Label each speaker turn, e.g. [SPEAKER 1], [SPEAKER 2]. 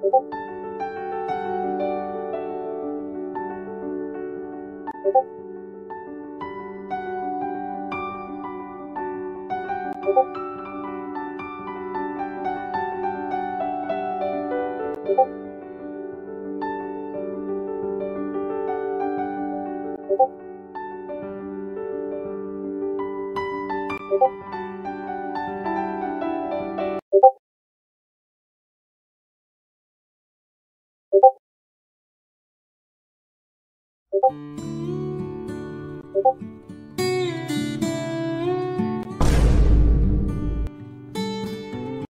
[SPEAKER 1] 고고 음.
[SPEAKER 2] 고고
[SPEAKER 3] 고맙 음.